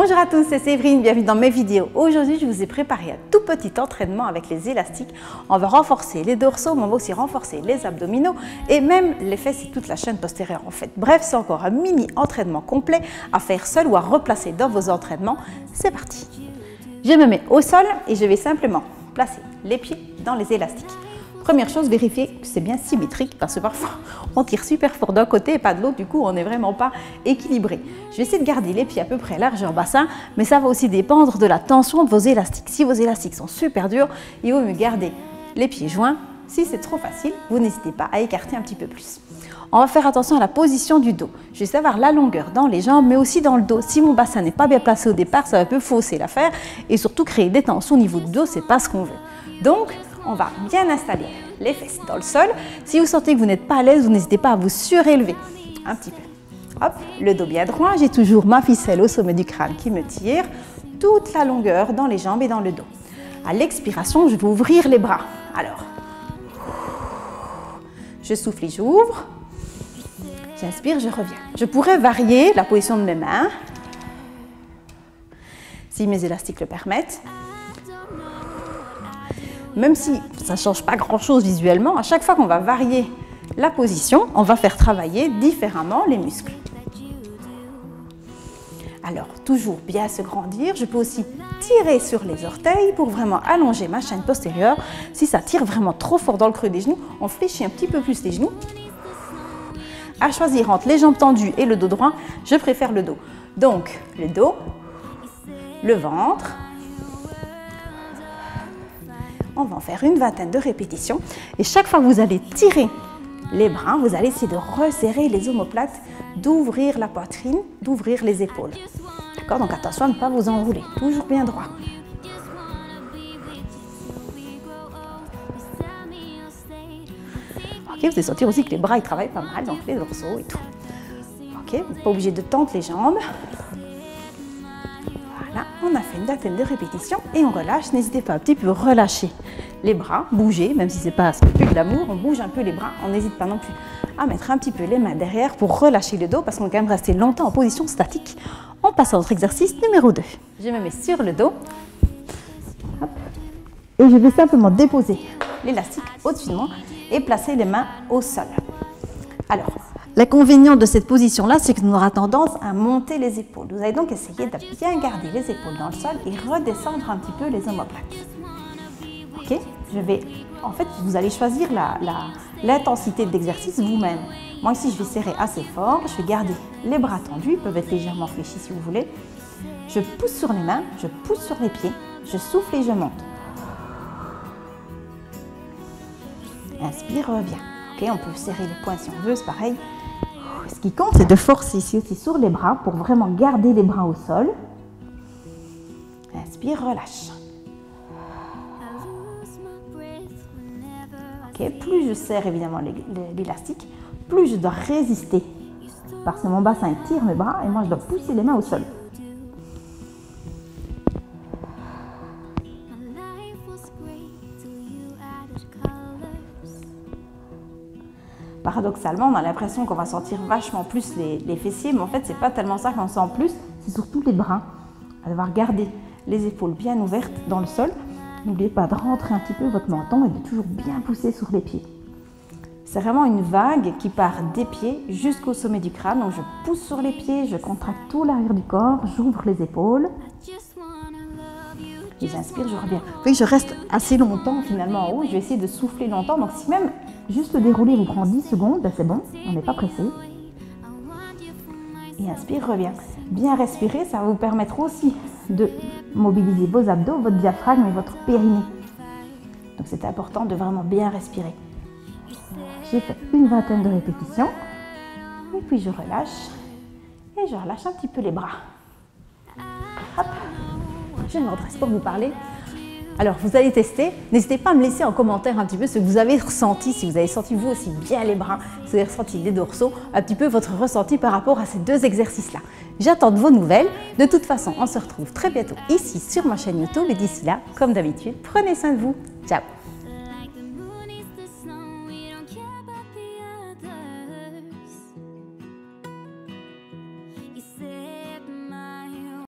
Bonjour à tous, c'est Séverine, bienvenue dans mes vidéos. Aujourd'hui, je vous ai préparé un tout petit entraînement avec les élastiques. On va renforcer les dorsaux, mais on va aussi renforcer les abdominaux et même les fesses et toute la chaîne postérieure en fait. Bref, c'est encore un mini entraînement complet à faire seul ou à replacer dans vos entraînements. C'est parti Je me mets au sol et je vais simplement placer les pieds dans les élastiques. Première chose, vérifiez que c'est bien symétrique parce que parfois on tire super fort d'un côté et pas de l'autre, du coup on n'est vraiment pas équilibré. Je vais essayer de garder les pieds à peu près largeur bassin, mais ça va aussi dépendre de la tension de vos élastiques. Si vos élastiques sont super durs, il vaut mieux garder les pieds joints. Si c'est trop facile, vous n'hésitez pas à écarter un petit peu plus. On va faire attention à la position du dos. Je vais savoir la longueur dans les jambes, mais aussi dans le dos. Si mon bassin n'est pas bien placé au départ, ça va un peu fausser l'affaire et surtout créer des tensions au niveau du dos, c'est pas ce qu'on veut. Donc, on va bien installer les fesses dans le sol. Si vous sentez que vous n'êtes pas à l'aise, vous n'hésitez pas à vous surélever un petit peu. Hop, le dos bien droit, j'ai toujours ma ficelle au sommet du crâne qui me tire toute la longueur dans les jambes et dans le dos. À l'expiration, je vais ouvrir les bras. Alors, je souffle et j'ouvre. J'inspire, je reviens. Je pourrais varier la position de mes mains, si mes élastiques le permettent même si ça ne change pas grand-chose visuellement, à chaque fois qu'on va varier la position, on va faire travailler différemment les muscles. Alors, toujours bien se grandir. Je peux aussi tirer sur les orteils pour vraiment allonger ma chaîne postérieure. Si ça tire vraiment trop fort dans le creux des genoux, on fléchit un petit peu plus les genoux. À choisir entre les jambes tendues et le dos droit, je préfère le dos. Donc, le dos, le ventre, on va en faire une vingtaine de répétitions. Et chaque fois que vous allez tirer les bras, vous allez essayer de resserrer les omoplates, d'ouvrir la poitrine, d'ouvrir les épaules. D'accord? Donc attention à ne pas vous enrouler. Toujours bien droit. Ok, vous allez sentir aussi que les bras ils travaillent pas mal, donc les dorsaux et tout. Ok, vous n'êtes pas obligé de tendre les jambes on a fait une vingtaine de répétitions et on relâche. N'hésitez pas un petit peu relâcher les bras, bouger, même si c'est pas plus de l'amour, on bouge un peu les bras. On n'hésite pas non plus à mettre un petit peu les mains derrière pour relâcher le dos parce qu'on est quand même resté longtemps en position statique. On passe à notre exercice numéro 2. Je me mets sur le dos et je vais simplement déposer l'élastique au-dessus de moi et placer les mains au sol. Alors, L'inconvénient de cette position-là, c'est que nous aura tendance à monter les épaules. Vous allez donc essayer de bien garder les épaules dans le sol et redescendre un petit peu les omoplates. Ok? Je vais, en fait, vous allez choisir l'intensité la, d'exercice vous-même. Moi ici, je vais serrer assez fort. Je vais garder les bras tendus. Ils peuvent être légèrement fléchis si vous voulez. Je pousse sur les mains, je pousse sur les pieds, je souffle et je monte. Inspire, reviens. On peut serrer les poings si on veut, c'est pareil. Ce qui compte, c'est de forcer ici aussi sur les bras pour vraiment garder les bras au sol. Inspire, relâche. Plus je serre évidemment l'élastique, plus je dois résister. Parce que mon bassin tire mes bras et moi je dois pousser les mains au sol. Paradoxalement, on a l'impression qu'on va sentir vachement plus les, fessiers, mais en fait, c'est pas tellement ça qu'on sent plus, c'est surtout les bras. À devoir garder les épaules bien ouvertes dans le sol. N'oubliez pas de rentrer un petit peu votre menton et de toujours bien pousser sur les pieds. C'est vraiment une vague qui part des pieds jusqu'au sommet du crâne. Donc je pousse sur les pieds, je contracte tout l'arrière du corps, j'ouvre les épaules. J'inspire, je reviens. Vous voyez, je reste assez longtemps finalement en haut. Je vais essayer de souffler longtemps. Donc si même Juste le dérouler vous prend 10 secondes, ben c'est bon, on n'est pas pressé. Et inspire, reviens. Bien respirer, ça va vous permettre aussi de mobiliser vos abdos, votre diaphragme et votre périnée. Donc c'est important de vraiment bien respirer. J'ai fait une vingtaine de répétitions. Et puis je relâche. Et je relâche un petit peu les bras. Hop. Je me redresse pour vous parler. Alors, vous allez tester. N'hésitez pas à me laisser en commentaire un petit peu ce que vous avez ressenti, si vous avez senti vous aussi bien les bras, si vous avez ressenti les dorsaux, un petit peu votre ressenti par rapport à ces deux exercices-là. J'attends vos nouvelles. De toute façon, on se retrouve très bientôt ici sur ma chaîne YouTube et d'ici là, comme d'habitude, prenez soin de vous. Ciao